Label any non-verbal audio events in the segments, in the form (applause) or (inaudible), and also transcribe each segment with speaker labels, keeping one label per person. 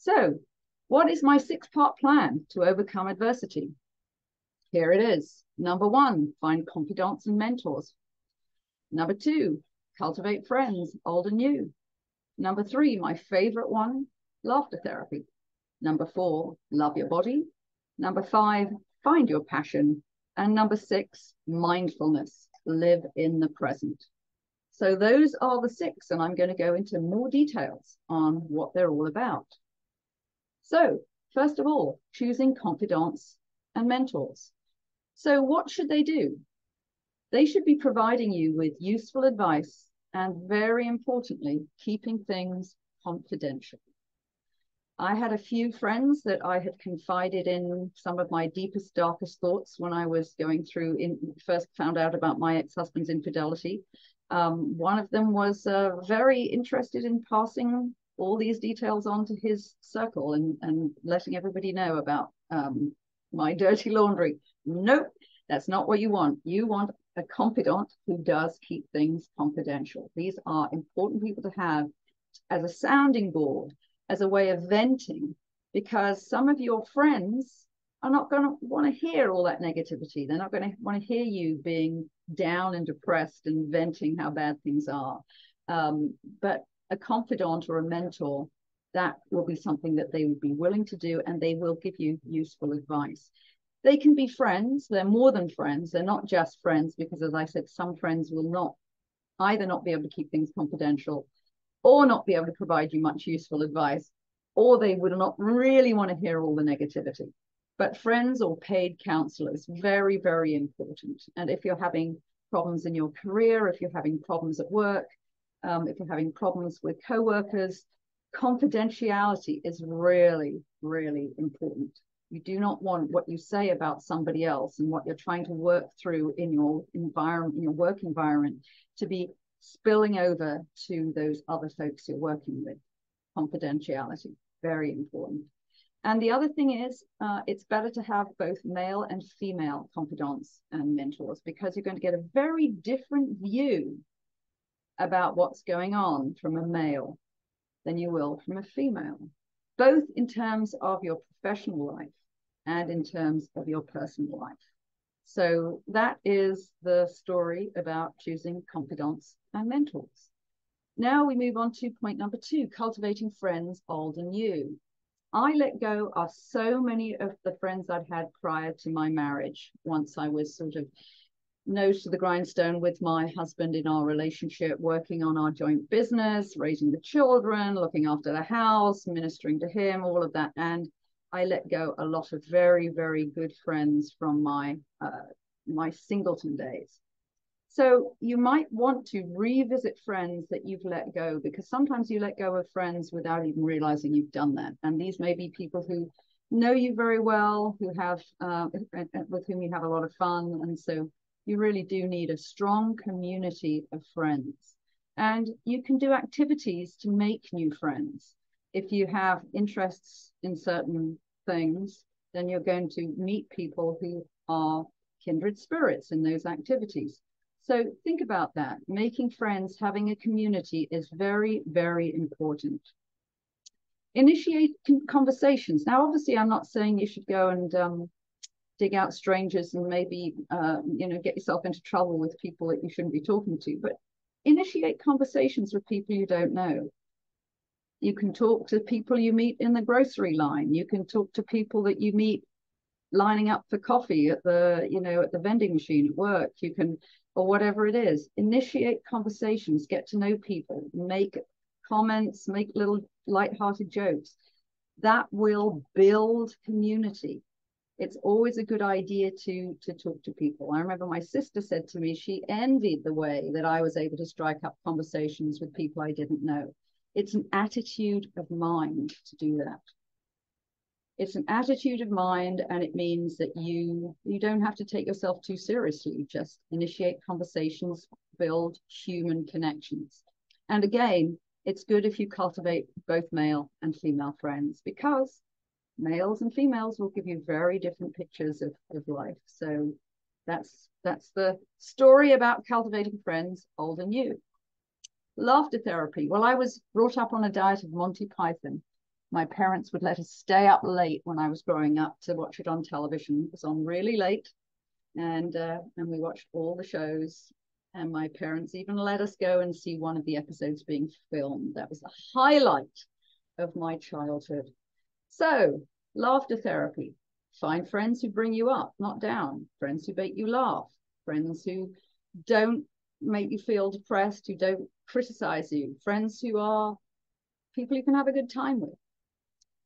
Speaker 1: So, what is my six part plan to overcome adversity? Here it is. Number one, find confidants and mentors. Number two, cultivate friends, old and new. Number three, my favorite one, laughter therapy. Number four, love your body. Number five, find your passion. And number six, mindfulness, live in the present. So those are the six, and I'm going to go into more details on what they're all about. So, first of all, choosing confidants and mentors. So, what should they do? They should be providing you with useful advice and, very importantly, keeping things confidential. I had a few friends that I had confided in some of my deepest, darkest thoughts when I was going through, in, first found out about my ex husband's infidelity. Um, one of them was uh, very interested in passing all these details onto his circle and, and letting everybody know about um, my (laughs) dirty laundry. Nope, that's not what you want. You want a confidant who does keep things confidential. These are important people to have as a sounding board, as a way of venting, because some of your friends are not going to want to hear all that negativity. They're not going to want to hear you being down and depressed and venting how bad things are. Um, but a confidant or a mentor, that will be something that they would be willing to do and they will give you useful advice. They can be friends, they're more than friends, they're not just friends, because as I said, some friends will not either not be able to keep things confidential or not be able to provide you much useful advice, or they would not really want to hear all the negativity. But friends or paid counselors, very, very important. And if you're having problems in your career, if you're having problems at work, um, if you're having problems with coworkers, confidentiality is really, really important. You do not want what you say about somebody else and what you're trying to work through in your environment, in your work environment, to be spilling over to those other folks you're working with. Confidentiality, very important. And the other thing is, uh, it's better to have both male and female confidants and mentors because you're going to get a very different view about what's going on from a male than you will from a female, both in terms of your professional life and in terms of your personal life. So that is the story about choosing confidants and mentors. Now we move on to point number two, cultivating friends old and new. I let go of so many of the friends I'd had prior to my marriage once I was sort of nose to the grindstone with my husband in our relationship, working on our joint business, raising the children, looking after the house, ministering to him, all of that. And I let go a lot of very, very good friends from my uh, my singleton days. So you might want to revisit friends that you've let go because sometimes you let go of friends without even realizing you've done that. And these may be people who know you very well, who have uh, with whom you have a lot of fun, and so you really do need a strong community of friends. And you can do activities to make new friends. If you have interests in certain things, then you're going to meet people who are kindred spirits in those activities. So think about that. Making friends, having a community is very, very important. Initiate conversations. Now, obviously, I'm not saying you should go and um, dig out strangers and maybe uh, you know get yourself into trouble with people that you shouldn't be talking to. But initiate conversations with people you don't know. You can talk to people you meet in the grocery line. You can talk to people that you meet lining up for coffee at the you know at the vending machine at work. You can or whatever it is. Initiate conversations. Get to know people. Make comments. Make little light-hearted jokes. That will build community it's always a good idea to to talk to people. I remember my sister said to me she envied the way that I was able to strike up conversations with people I didn't know. It's an attitude of mind to do that. It's an attitude of mind, and it means that you you don't have to take yourself too seriously. Just initiate conversations, build human connections. And again, it's good if you cultivate both male and female friends because males and females will give you very different pictures of, of life. So that's that's the story about cultivating friends, old and new. Laughter therapy. Well, I was brought up on a diet of Monty Python. My parents would let us stay up late when I was growing up to watch it on television. It was on really late, and uh, and we watched all the shows. And my parents even let us go and see one of the episodes being filmed. That was the highlight of my childhood. So, laughter therapy. Find friends who bring you up, not down. Friends who make you laugh. Friends who don't make you feel depressed, who don't criticize you. Friends who are people you can have a good time with.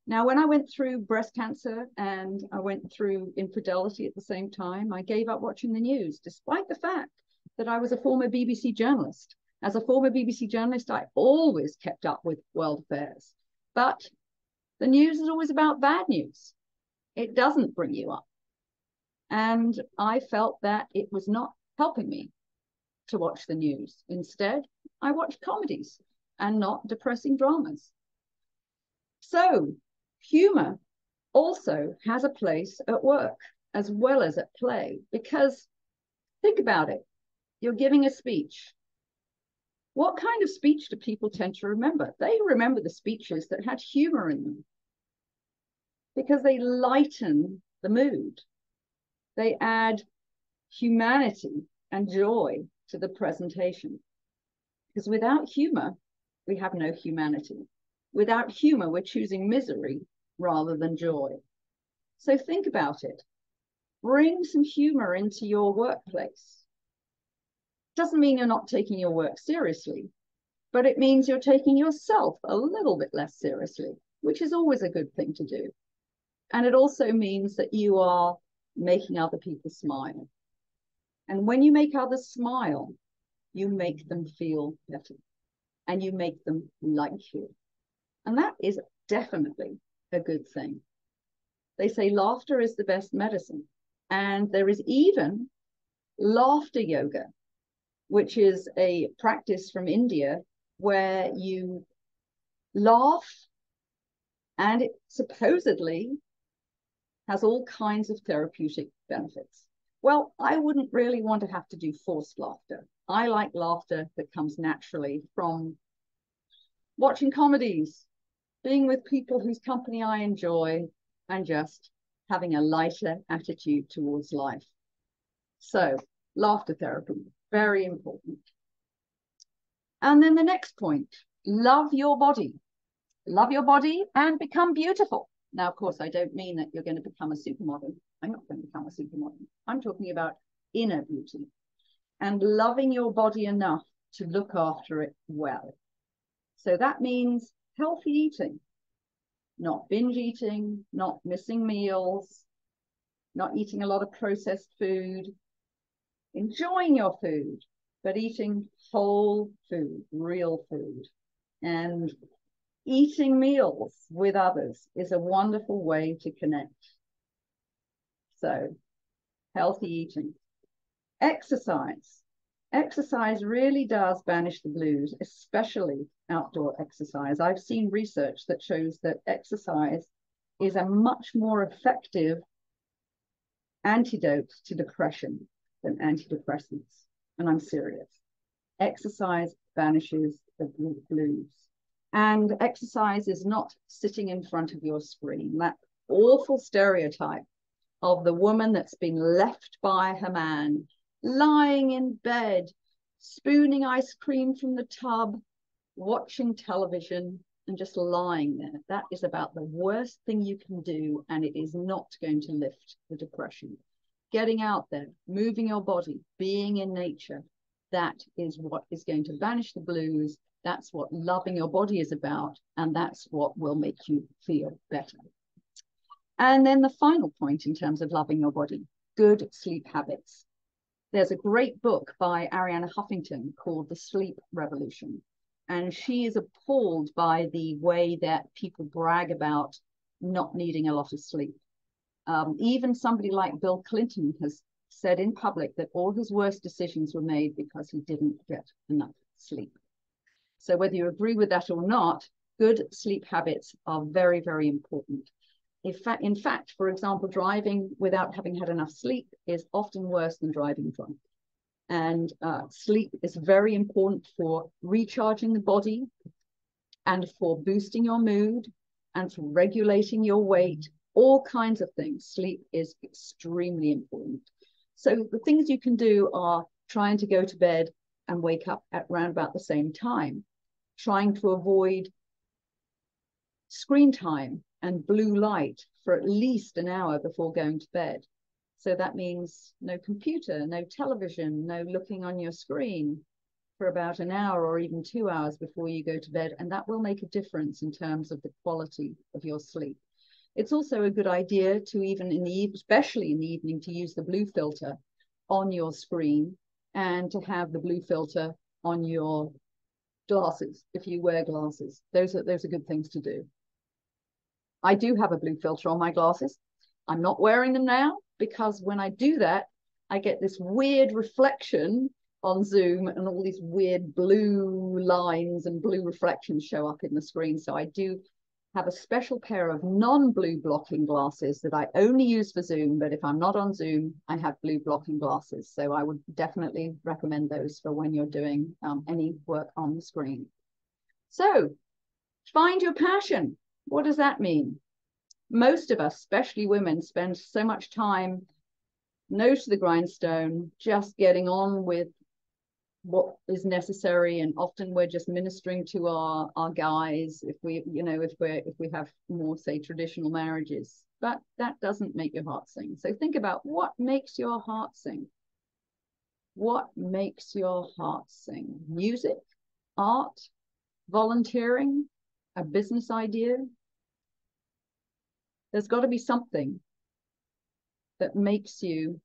Speaker 1: Now, when I went through breast cancer and I went through infidelity at the same time, I gave up watching the news, despite the fact that I was a former BBC journalist. As a former BBC journalist, I always kept up with world affairs. But the news is always about bad news. It doesn't bring you up. And I felt that it was not helping me to watch the news. Instead, I watched comedies and not depressing dramas. So, humor also has a place at work as well as at play because think about it you're giving a speech. What kind of speech do people tend to remember? They remember the speeches that had humor in them because they lighten the mood. They add humanity and joy to the presentation. Because without humor, we have no humanity. Without humor, we're choosing misery rather than joy. So think about it. Bring some humor into your workplace. Doesn't mean you're not taking your work seriously, but it means you're taking yourself a little bit less seriously, which is always a good thing to do. And it also means that you are making other people smile. And when you make others smile, you make them feel better and you make them like you. And that is definitely a good thing. They say laughter is the best medicine. And there is even laughter yoga, which is a practice from India where you laugh and it supposedly has all kinds of therapeutic benefits. Well, I wouldn't really want to have to do forced laughter. I like laughter that comes naturally from watching comedies, being with people whose company I enjoy, and just having a lighter attitude towards life. So, laughter therapy, very important. And then the next point love your body. Love your body and become beautiful. Now, of course, I don't mean that you're going to become a supermodel. I'm not going to become a supermodel. I'm talking about inner beauty and loving your body enough to look after it well. So that means healthy eating, not binge eating, not missing meals, not eating a lot of processed food, enjoying your food, but eating whole food, real food. And eating meals with others is a wonderful way to connect. So, healthy eating. Exercise. Exercise really does banish the blues, especially outdoor exercise. I've seen research that shows that exercise is a much more effective antidote to depression than antidepressants. And I'm serious. Exercise banishes the blues. And exercise is not sitting in front of your screen. That awful stereotype of the woman that's been left by her man, lying in bed, spooning ice cream from the tub, watching television, and just lying there. That is about the worst thing you can do, and it is not going to lift the depression. Getting out there, moving your body, being in nature, that is what is going to banish the blues that's what loving your body is about, and that's what will make you feel better. And then the final point in terms of loving your body good sleep habits. There's a great book by Arianna Huffington called The Sleep Revolution. And she is appalled by the way that people brag about not needing a lot of sleep. Um, even somebody like Bill Clinton has said in public that all his worst decisions were made because he didn't get enough sleep. So whether you agree with that or not, good sleep habits are very, very important. In fact, in fact, for example, driving without having had enough sleep is often worse than driving drunk. And uh, sleep is very important for recharging the body and for boosting your mood and for regulating your weight, all kinds of things. Sleep is extremely important. So the things you can do are trying to go to bed and wake up at around about the same time, trying to avoid screen time and blue light for at least an hour before going to bed. So that means no computer, no television, no looking on your screen for about an hour or even two hours before you go to bed. And that will make a difference in terms of the quality of your sleep. It's also a good idea to even in the especially in the evening to use the blue filter on your screen and to have the blue filter on your glasses if you wear glasses. Those are those are good things to do. I do have a blue filter on my glasses. I'm not wearing them now because when I do that, I get this weird reflection on Zoom and all these weird blue lines and blue reflections show up in the screen. So I do have a special pair of non-blue blocking glasses that I only use for Zoom, but if I'm not on Zoom, I have blue blocking glasses. So I would definitely recommend those for when you're doing um, any work on the screen. So find your passion. What does that mean? Most of us, especially women, spend so much time nose to the grindstone, just getting on with what is necessary and often we're just ministering to our our guys if we you know if we're if we have more say traditional marriages. But that doesn't make your heart sing. So think about what makes your heart sing. What makes your heart sing? Music art volunteering a business idea. There's got to be something that makes you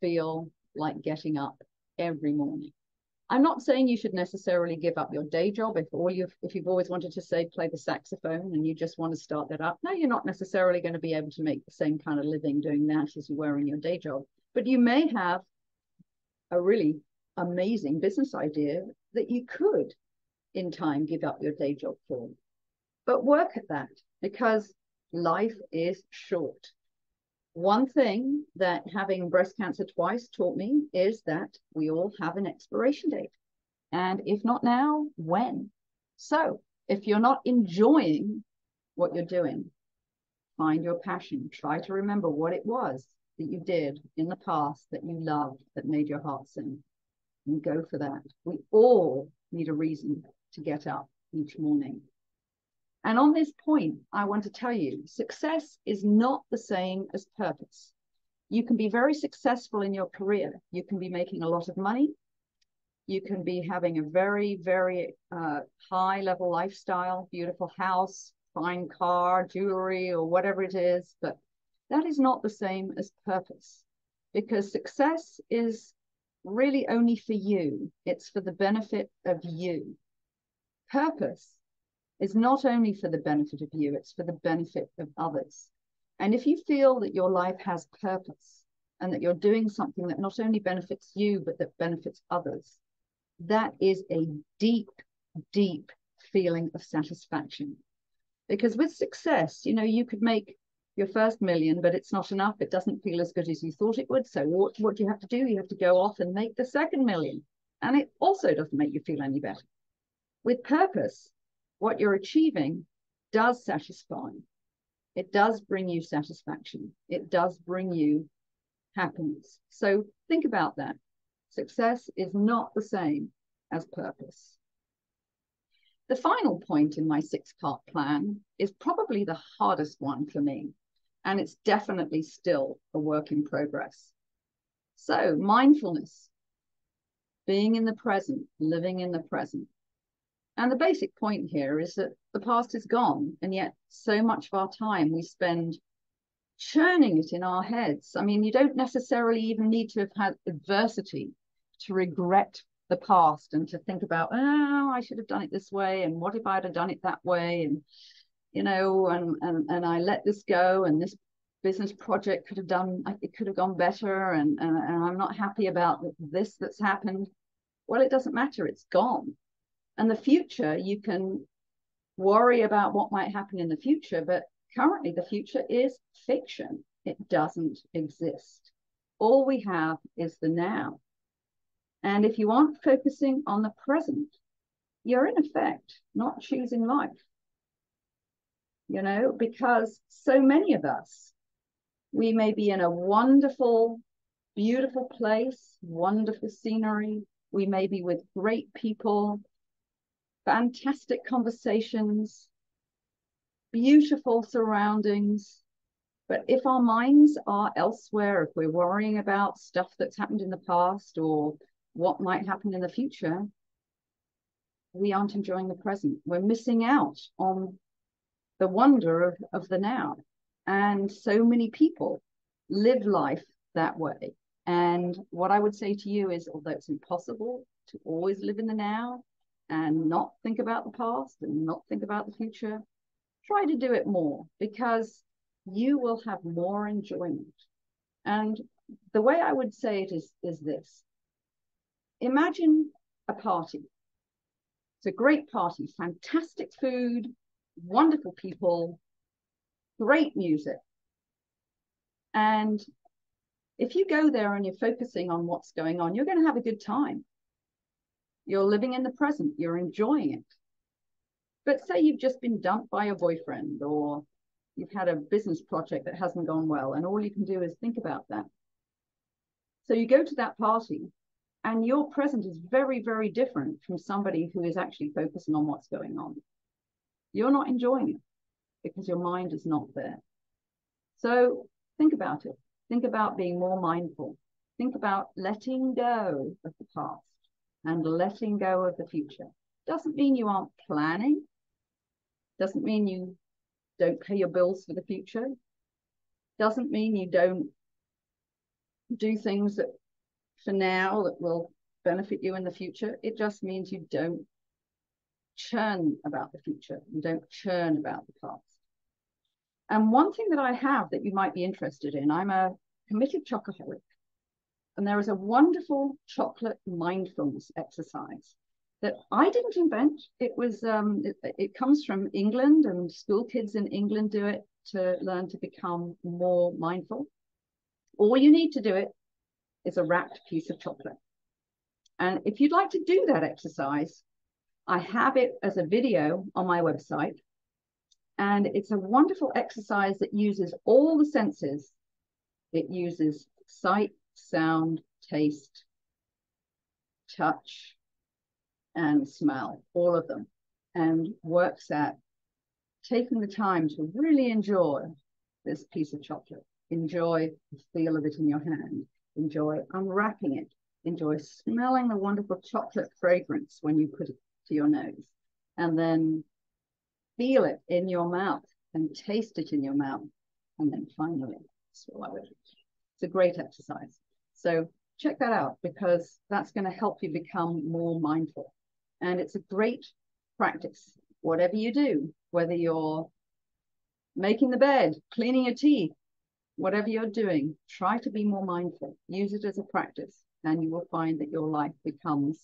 Speaker 1: feel like getting up every morning. I'm not saying you should necessarily give up your day job if all you've if you've always wanted to say play the saxophone and you just want to start that up. No, you're not necessarily going to be able to make the same kind of living doing that as you were in your day job. But you may have a really amazing business idea that you could in time give up your day job for. But work at that because life is short one thing that having breast cancer twice taught me is that we all have an expiration date. And if not now, when? So if you're not enjoying what you're doing, find your passion. Try to remember what it was that you did in the past that you loved, that made your heart sing, and go for that. We all need a reason to get up each morning. And on this point, I want to tell you success is not the same as purpose. You can be very successful in your career. You can be making a lot of money. You can be having a very, very uh, high level lifestyle, beautiful house, fine car, jewelry, or whatever it is. But that is not the same as purpose because success is really only for you, it's for the benefit of you. Purpose is not only for the benefit of you, it's for the benefit of others. And if you feel that your life has purpose and that you're doing something that not only benefits you, but that benefits others, that is a deep, deep feeling of satisfaction. Because with success, you know, you could make your first million, but it's not enough. It doesn't feel as good as you thought it would. So what, what do you have to do? You have to go off and make the second million. And it also doesn't make you feel any better. With purpose, what you're achieving does satisfy. It does bring you satisfaction. It does bring you happiness. So think about that. Success is not the same as purpose. The final point in my six part plan is probably the hardest one for me, and it's definitely still a work in progress. So, mindfulness, being in the present, living in the present. And the basic point here is that the past is gone, and yet so much of our time we spend churning it in our heads. I mean, you don't necessarily even need to have had adversity to regret the past and to think about, oh, I should have done it this way, and what if I'd have done it that way, and you know, and and and I let this go, and this business project could have done, it could have gone better, and and, and I'm not happy about this that's happened. Well, it doesn't matter; it's gone. And the future, you can worry about what might happen in the future, but currently the future is fiction. It doesn't exist. All we have is the now. And if you aren't focusing on the present, you're in effect not choosing life. you know, because so many of us, we may be in a wonderful, beautiful place, wonderful scenery. We may be with great people, fantastic conversations, beautiful surroundings. But if our minds are elsewhere, if we're worrying about stuff that's happened in the past or what might happen in the future, we aren't enjoying the present. We're missing out on the wonder of, of the now. And so many people live life that way. And what I would say to you is, although it's impossible to always live in the now and not think about the past and not think about the future, try to do it more because you will have more enjoyment. And the way I would say it is, is this imagine a party. It's a great party, fantastic food, wonderful people, great music. And if you go there and you're focusing on what's going on, you're going to have a good time. You're living in the present, you're enjoying it. But say you've just been dumped by your boyfriend or you've had a business project that hasn't gone well, and all you can do is think about that. So you go to that party, and your present is very, very different from somebody who is actually focusing on what's going on you're not enjoying it because your mind is not there. So think about it. Think about being more mindful. Think about letting go of the past and letting go of the future. Doesn't mean you aren't planning. Doesn't mean you don't pay your bills for the future. Doesn't mean you don't do things that for now that will benefit you in the future. It just means you don't churn about the future. You don't churn about the past. And one thing that I have that you might be interested in, I'm a committed chocoholic. And there is a wonderful chocolate mindfulness exercise that I didn't invent. It was um, it, it comes from England, and school kids in England do it to learn to become more mindful. All you need to do it is a wrapped piece of chocolate. And if you'd like to do that exercise, I have it as a video on my website. And it's a wonderful exercise that uses all the senses. It uses sight, sound, taste, touch, and smell, all of them, and works at taking the time to really enjoy this piece of chocolate. Enjoy the feel of it in your hand. Enjoy unwrapping it. Enjoy smelling the wonderful chocolate fragrance when you put it to your nose and then feel it in your mouth and taste it in your mouth and then finally swallow it. It's a great exercise. So check that out because that's going to help you become more mindful. And it's a great practice. Whatever you do, whether you're making the bed, cleaning your teeth, whatever you're doing, try to be more mindful. Use it as a practice, and you will find that your life becomes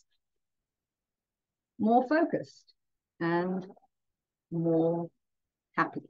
Speaker 1: more focused and more happy.